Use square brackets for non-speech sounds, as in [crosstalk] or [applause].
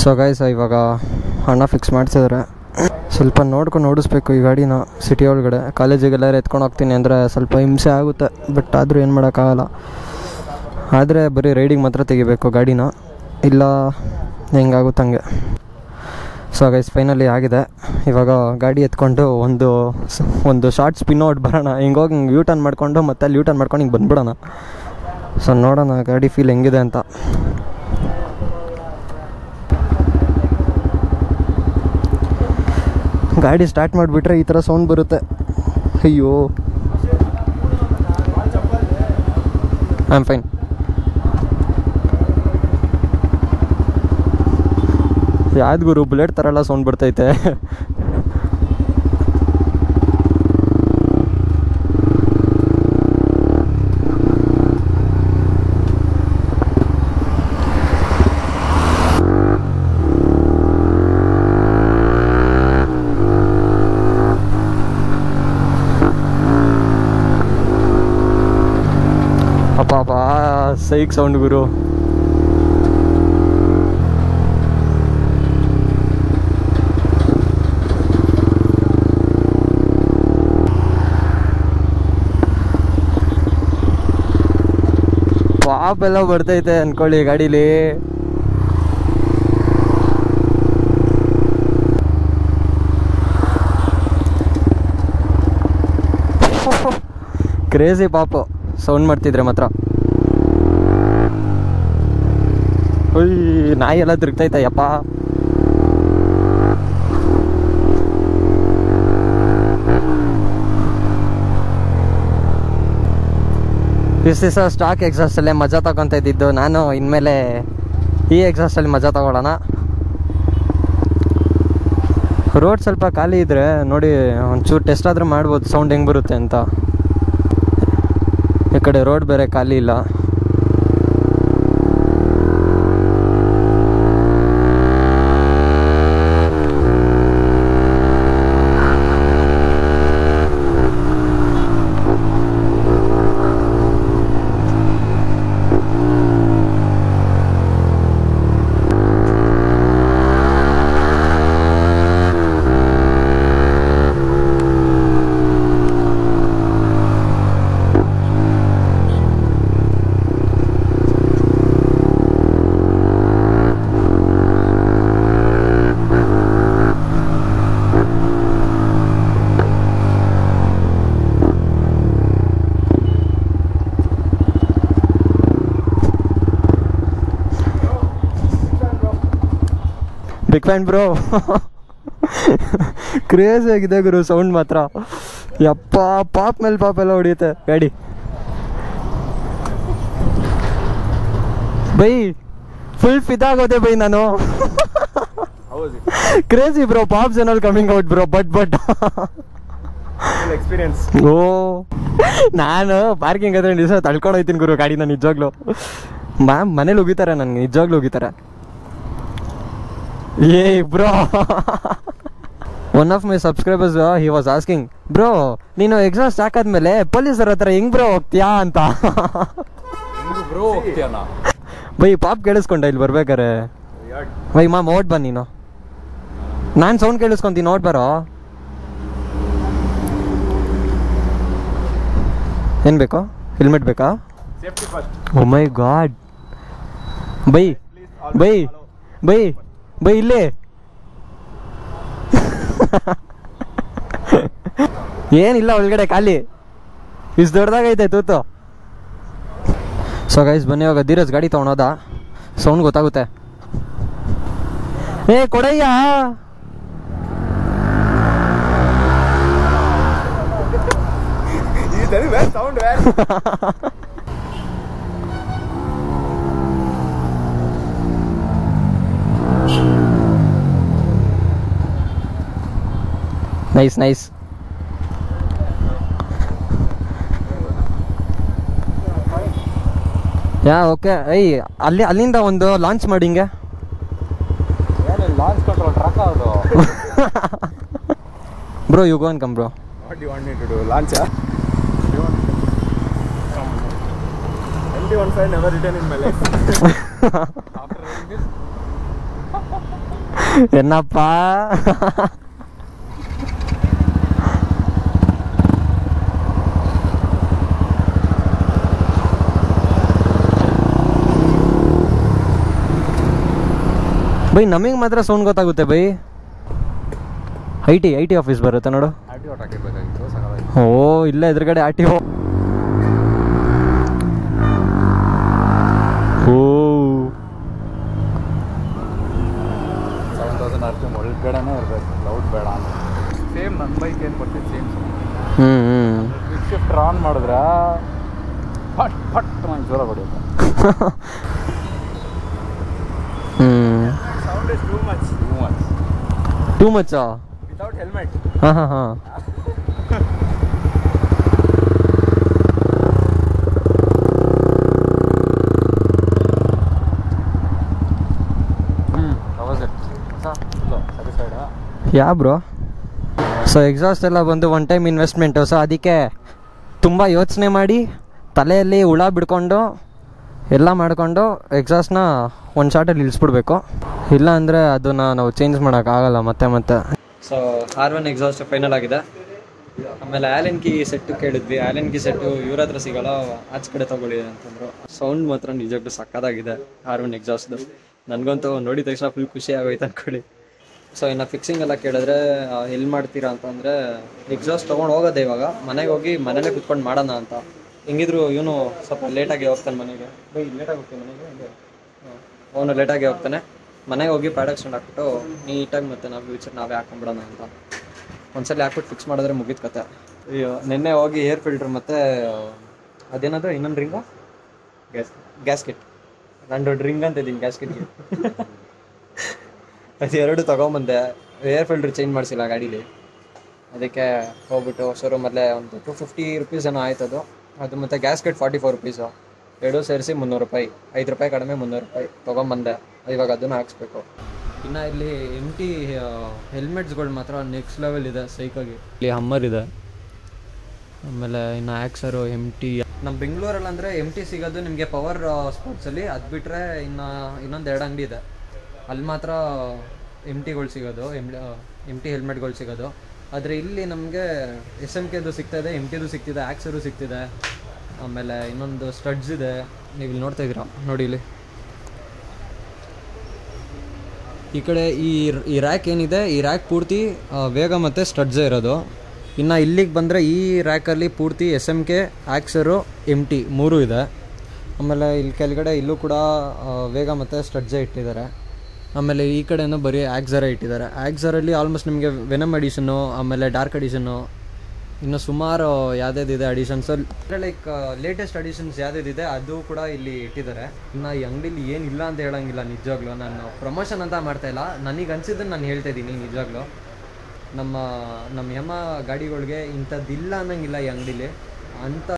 So guys ಇವಾಗ ಹಣ fix ಮಾಡಿಸಿದ್ರೆ. ಸ್ವಲ್ಪ ನೋಡ್ಕೊಂಡು ಓಡಿಸ್ಬೇಕು ಈ ಗಾಡಿನ ಸಿಟಿ ಒಳಗಡೆ. ಕಾಲೇಜಿಗೆಲ್ಲ ಎತ್ಕೊಂಡು ಹೋಗ್ತೀನಿ ಅಂದರೆ ಸ್ವಲ್ಪ ಹಿಂಸೆ ಆಗುತ್ತೆ. ಬಟ್ ಆದರೂ ಏನು ಮಾಡೋಕ್ಕಾಗಲ್ಲ. ಆದರೆ ಬರೀ ರೈಡಿಗೆ ಮಾತ್ರ ತೆಗಿಬೇಕು ಗಾಡಿನ. ಇಲ್ಲ, ಹೆಂಗಾಗುತ್ತೆ ಹಂಗೆ. ಸೊ ಗೈಸ್ ಫೈನಲಿ ಆಗಿದೆ. ಇವಾಗ ಗಾಡಿ ಎತ್ಕೊಂಡು ಒಂದು ಒಂದು ಶಾರ್ಟ್ ಸ್ಪಿನ್ ಔಟ್ ಬರೋಣ. ಹಿಂಗೋಗಿ ಹಿಂಗೆ ಯೂ ಟರ್ನ್ ಮಾಡ್ಕೊಂಡು ಮತ್ತೆ ಅಲ್ಲಿ ಯೂ ಟರ್ನ್ ಮಾಡ್ಕೊಂಡು ಹಿಂಗೆ ಬಂದ್ಬಿಡೋಣ. ಸೊ ನೋಡೋಣ ಗಾಡಿ ಫೀಲ್ ಹೆಂಗಿದೆ ಅಂತ. ಗಾಡಿ ಸ್ಟಾರ್ಟ್ ಮಾಡಿಬಿಟ್ರೆ ಈ ಥರ ಸೌಂಡ್ ಬರುತ್ತೆ. ಅಯ್ಯೋ. ಐ ಫೈನ್ ಯಾವ್ದು ಗುರು ಬುಲೆಟ್ ಥರ ಎಲ್ಲ ಸೌಂಡ್ ಬರ್ತೈತೆ. ಸೈಕ್ ಸೌಂಡ್ ಗುರು. ಪಾಪ್ ಎಲ್ಲ ಬರ್ತೈತೆ ಅನ್ಕೊಳ್ಳಿ ಗಾಡೀಲಿ. ಕ್ರೇಜಿ ಪಾಪು ಸೌಂಡ್ ಮಾಡ್ತಿದ್ರೆ ಮಾತ್ರ. ಉಯ್ ನಾಯಿ ಎಲ್ಲ ತಿರುಗ್ತೈತ ಯಪ್ಪ ಇಸ್ ದಿವಸ ಸ್ಟಾಕ್ ಎಕ್ಸಾಸ್ಟಲ್ಲೇ ಮಜಾ ತಗೊಂತ ಇದ್ದಿದ್ದು. ನಾನು ಇನ್ಮೇಲೆ ಈ ಎಕ್ಸಾಸ್ಟಲ್ಲಿ ಮಜಾ ತಗೊಳ್ಳೋಣ. ರೋಡ್ ಸ್ವಲ್ಪ ಖಾಲಿ ಇದ್ರೆ ನೋಡಿ, ಒಂಚೂರು ಟೆಸ್ಟ್ ಆದರೂ ಮಾಡ್ಬೋದು. ಸೌಂಡ್ ಹೆಂಗೆ ಬರುತ್ತೆ ಅಂತ. ಈ ಕಡೆ ರೋಡ್ ಬೇರೆ ಖಾಲಿ ಇಲ್ಲ. ಬಿಗ್ ಫ್ಯಾನ್ ಬ್ರೋ ಕ್ರೇಜ್ ಆಗಿದೆ ಗುರು ಸೌಂಡ್ ಮಾತ್ರ. ಯಪ್ಪ ಪಾಪ್ ಮೇಲೆ ಪಾಪ್ ಎಲ್ಲ ಹೊಡಿಯುತ್ತೆ. ಗಾಡಿ ಬೈ ಫುಲ್ ಫಿದಾಗೋದೆ ಬೈ ನಾನು. Crazy bro pop general coming out bro but but experience ಓ ನಾನು ಪಾರ್ಕಿಂಗ್ ಹತ್ರ ದಿವಸ ತಳ್ಕೊಂಡು ಹೋಗ್ತೀನಿ ಗುರು ಗಾಡಿನ ನಿಜವಾಗ್ಲು. ಮ್ಯಾಮ್ ಮನೇಲಿ ಹೋಗಿತಾರೆ ನನಗೆ ನಿಜವಾಗ್ಲೂ ಹೋಗಿತಾರೆ ಏ bro one of my subscribers he was asking bro ನೀನು ಎಕ್ಸಾಸ್ಟ್ ಹಾಕಾದ್ಮೇಲೆ ಪೊಲೀಸರ ಹತ್ರ ಹೆಂಗ್ ಬ್ರೋ ಹೋಗ್ತೀಯಾ ಅಂತ? ಬೈ ಪಾಪ್ ಕೇಳಿಸ್ಕೊಂಡ ಇಲ್ಲಿ ಬರ್ಬೇಕಾರೆ ಬೈ ಮಾಮ್ ಓಟ್ ಬನ್ನಿ ನೀನು. ನಾನು ಸೌಂಡ್ ಕೇಳಿಸ್ಕೊಂತೀನಿ ನೋಟ್ ಬರೋ. ಏನು ಬೇಕು? ಹೆಲ್ಮೆಟ್ ಬೇಕಾ? Safety first oh my god bye bye bye. Bye ಇಲ್ಲೇ. ಏನಿಲ್ಲ ಒಳಗಡೆ ಖಾಲಿ. ಇಷ್ಟು ದೊಡ್ಡದಾಗೈತೆ ತೂತು. ಸೊ ಗೈಸ್ ಬನ್ನಿ ಇವಾಗ ಧೀರಜ್ ಗಾಡಿ ತೊಗೊಳೋದ ಸೌಂಡ್ ಗೊತ್ತಾಗುತ್ತೆ. ಏ ಕೊಡಯ್ಯ. Sound [laughs] nice nice yeah okay I ಅಲ್ಲಿ ಅಲ್ಲಿಂದ ಒಂದು ಲಾಂಚ್ ಮಾಡಿ ಹಿಂಗೆ. ಏನು ಲಾಂಚ್ ಕಂಟ್ರೋಲ್ ಟ್ರಕ್ ಅದು bro you gonna come bro what you want me to do launch empty one side never written in my life. [laughs] After reading this. [laughs] ಏನಪ್ಪ [laughs] by ನಮಗೆ ಮಾತ್ರ ಸೌಂಡ್ ಗೊತ್ತಾಗುತ್ತೆ by. I T I T office ಬರುತ್ತೆ ನೋಡು. ಓ ಇಲ್ಲ ಎದುರುಗಡೆ R T O. Same ನನ್ನ ಬೈಕ್ ಏನು ಸೇಮ್ ಹ್ಞೂ ಶಿಫ್ಟ್ ಆನ್ ಮಾಡಿದ್ರೆ ಫಟ್ ಫಟ್ ನಂಗೆ ಜೋರ ಹೊಡೆಯುತ್ತೆ [laughs] ಹ್ಞೂ sound too too much too much much, ಮಚ್ಚಾ Without ಹೆಲ್ಮೆಟ್ ಹಾಂ ಹಾಂ ಹಾಂ ಹ್ಞೂ ಅವಾಜ್ ಇಲ್ಲ ಸರಿ ಸೈಡಾ ಯಾ ಬ್ರೋ ಸೊ ಎಕ್ಸಾಸ್ಟ್ ಎಲ್ಲ ಬಂದು ಒನ್ ಟೈಮ್ ಇನ್ವೆಸ್ಟ್ಮೆಂಟು ಸೊ ಅದಕ್ಕೆ ತುಂಬ ಯೋಚನೆ ಮಾಡಿ ತಲೆಯಲ್ಲಿ ಹುಳ ಬಿಡ್ಕೊಂಡು ಎಲ್ಲ ಮಾಡಿಕೊಂಡು ಎಕ್ಸಾಸ್ಟ್ನ ಒಂದು ಶಾರ್ಟಲ್ಲಿ ಇಳಿಸ್ಬಿಡ್ಬೇಕು. ಇಲ್ಲ ಅಂದರೆ ಅದನ್ನು ನಾವು ಚೇಂಜ್ ಮಾಡೋಕ್ಕಾಗಲ್ಲ ಮತ್ತೆ ಮತ್ತೆ. So R one exhaust final ಆಗಿದೆ. ಆಮೇಲೆ ಆ್ಯಲೆನ್ ಕಿ ಸೆಟ್ಟು ಕೇಳಿದ್ವಿ. ಆ್ಯಲೆನ್ ಕಿ ಸೆಟ್ಟು ಇವ್ರ ಹತ್ರ ಸಿಗಲ್ಲ, ಆಚೆ ಕಡೆ ತೊಗೊಳ್ಳಿ ಅಂತಂದ್ರು. ಸೌಂಡ್ ಮಾತ್ರ ನಿಜಕ್ಕೂ ಸಕ್ಕದಾಗಿದೆ ಆರ್ ಒನ್ ಎಕ್ಸಾಸ್ಟ್ದು ನನಗಂತೂ ನೋಡಿದ ತಕ್ಷಣ ಫುಲ್ ಖುಷಿ ಆಗೋಯ್ತು ಅಂದ್ಕೊಳ್ಳಿ ಸೊ ಇನ್ನು ಫಿಕ್ಸಿಂಗ್ ಎಲ್ಲ ಕೇಳಿದ್ರೆ ಎಲ್ಲಿ ಮಾಡ್ತೀರಾ ಅಂತಂದರೆ ಎಕ್ಸಾಸ್ಟ್ ತೊಗೊಂಡು ಹೋಗೋದೆ ಇವಾಗ. ಮನೆಗೆ ಹೋಗಿ ಮನೇಲೇ ಕುತ್ಕೊಂಡು ಮಾಡೋಣ ಅಂತ. ಹೆಂಗಿದ್ರು ಇವನು ಸ್ವಲ್ಪ ಲೇಟಾಗಿ ಹೋಗ್ತಾನೆ ಮನೆಗೆ. ಬೈ ಲೇಟಾಗಿ ಹೋಗ್ತೀನಿ ಮನೆಗೆ? ಅವನು ಲೇಟಾಗಿ ಹೋಗ್ತಾನೆ. ಮನೆಗೆ ಹೋಗಿ ಪ್ಯಾಡಕ್ ಸ್ಟ್ಯಾಂಡ್ ಹಾಕ್ಬಿಟ್ಟು ನೀಟಾಗಿ ಮತ್ತೆ ನಾವು ಫ್ಯೂಚರ್ ನಾವೇ ಹಾಕೊಂಡ್ಬಿಡೋಣ ಅಂತ. ಒಂದ್ಸಲ ಹಾಕ್ಬಿಟ್ಟು ಫಿಕ್ಸ್ ಮಾಡಿದ್ರೆ ಮುಗಿದ ಕತೆ. ಅಯ್ಯೋ, ನಿನ್ನೆ ಹೋಗಿ ಏರ್ ಫಿಲ್ಟ್ರ್ ಮತ್ತು, ಅದೇನದು, ಇನ್ನೊಂದು ರಿಂಗ? ಗ್ಯಾಸ್ ಗ್ಯಾಸ್ಕೆಟ್ ನಾನು ದೊಡ್ಡ ರಿಂಗ್ ಅಂತ ಇದ್ದೀನಿ ಗ್ಯಾಸ್ಕೆಟ್ಗೆ [laughs] ಅದು ಎರಡು ತೊಗೊಂಬಂದೆ. ಏರ್ ಫಿಲ್ಟ್ರ್ ಚೇಂಜ್ ಮಾಡಿಸಿಲ್ಲ ಗಾಡೀಲಿ. ಅದಕ್ಕೆ ಹೋಗ್ಬಿಟ್ಟು ಶೋರೂಮಲ್ಲೇ ಒಂದು ಟು ಫಿಫ್ಟಿ ರುಪೀಸ್ ಏನೋ ಆಯ್ತು ಅದು ಮತ್ತು ಗ್ಯಾಸ್ಕೆಟ್ ಫಾರ್ಟಿ ಫೋರ್ ರುಪೀಸು ಎರಡೂ ಸೇರಿಸಿ ಮುನ್ನೂರು ರೂಪಾಯಿ, ಐದು ರೂಪಾಯಿ ಕಡಿಮೆ ಮುನ್ನೂರು ರೂಪಾಯಿ ತೊಗೊಂಬಂದೆ. ಇವಾಗ ಅದನ್ನು ಹಾಕ್ಸ್ಬೇಕು. ಇನ್ನು ಇಲ್ಲಿ ಎಂ ಟಿ ಹೆಲ್ಮೆಟ್ಸ್ಗಳು ಮಾತ್ರ ನೆಕ್ಸ್ಟ್ ಲೆವೆಲ್ ಇದೆ ಸೈಕಾಗಿ ಇಲ್ಲಿ ಹಮ್ಮರ್ ಇದೆ. ಆಮೇಲೆ ಇನ್ನು ಆ್ಯಕ್ಸರು ಎಂ ಟಿ ನಮ್ಮ ಬೆಂಗಳೂರಲ್ಲಿ ಅಂದರೆ ಎಂ ಟಿ ಸಿಗೋದು ನಿಮಗೆ ಪವರ್ ಸ್ಪೋರ್ಟ್ಸಲ್ಲಿ ಅದು ಬಿಟ್ಟರೆ ಇನ್ನು ಇನ್ನೊಂದು ಎರಡು ಅಂಗಡಿ ಇದೆ. ಅಲ್ಲಿ ಮಾತ್ರ ಎಂ ಟಿಗಳು ಸಿಗೋದು ಎಂ ಎಂ ಟಿ ಹೆಲ್ಮೆಟ್ಗಳು ಸಿಗೋದು. ಆದರೆ ಇಲ್ಲಿ ನಮಗೆ ಎಸ್ ಎಂ ಕೆದು ಸಿಗ್ತಾಯಿದೆ ಎಂ ಟಿದು ಸಿಗ್ತಿದೆ ಆ್ಯಕ್ಸರು ಸಿಗ್ತಿದೆ. ಆಮೇಲೆ ಇನ್ನೊಂದು ಸ್ಟಡ್ಸ್ ಇದೆ. ನೀವು ಇಲ್ಲಿ ನೋಡ್ತಾ ಇದ್ದೀರಾ? ನೋಡಿ ಇಲ್ಲಿ. ಈ ಕಡೆ ಈ ಈ ರ್ಯಾಕ್ ಏನಿದೆ, ಈ ರ್ಯಾಕ್ ಪೂರ್ತಿ ವೇಗ ಮತ್ತು ಸ್ಟಡ್ಸೇ ಇರೋದು. ಇನ್ನು ಇಲ್ಲಿಗೆ ಬಂದರೆ ಈ ರ್ಯಾಕಲ್ಲಿ ಪೂರ್ತಿ ಎಸ್ ಎಂ ಕೆ ಆ್ಯಕ್ಸರು ಎಂ ಟಿ ಮೂರು ಇದೆ. ಆಮೇಲೆ ಇಲ್ಲಿ ಕೆಳಗಡೆ ಇಲ್ಲೂ ಕೂಡ ವೇಗ ಮತ್ತು ಸ್ಟಡ್ಜೆ ಇಟ್ಟಿದ್ದಾರೆ. ಆಮೇಲೆ ಈ ಕಡೆಯೂ ಬರೀ ಆ್ಯಕ್ಸರೇ ಇಟ್ಟಿದ್ದಾರೆ. ಆ್ಯಕ್ಸರಲ್ಲಿ ಆಲ್ಮೋಸ್ಟ್ ನಿಮಗೆ ವೆನಮ್ ಅಡಿಷನ್ನು ಆಮೇಲೆ ಡಾರ್ಕ್ ಅಡಿಷನ್ನು ಇನ್ನು ಸುಮಾರು ಯಾವ್ಯಾವ್ದಿದೆ ಅಡಿಷನ್ಸ್ ಲೈಕ್ ಲೇಟೆಸ್ಟ್ ಅಡಿಷನ್ಸ್ ಯಾವ್ದಿದೆ ಅದು ಕೂಡ ಇಲ್ಲಿ ಇಟ್ಟಿದ್ದಾರೆ. ಇನ್ನು ಈ ಅಂಗಡಿಲಿ ಏನಿಲ್ಲ ಅಂತ ಹೇಳಂಗಿಲ್ಲ ನಿಜವಾಗ್ಲೂ. ನಾನು ಪ್ರಮೋಷನ್ ಅಂತ ಮಾಡ್ತಾ ಇಲ್ಲ. ನನಗೆ ಅನ್ಸಿದ್ದನ್ನು ನಾನು ಹೇಳ್ತಾ ಇದ್ದೀನಿ ನಿಜವಾಗ್ಲೂ. ನಮ್ಮ ನಮ್ಮ ಯಮ ಗಾಡಿಗಳಿಗೆ ಇಂಥದ್ದಿಲ್ಲ ಅನ್ನಂಗಿಲ್ಲ ಈ ಅಂಗಡಿಲಿ. ಅಂಥ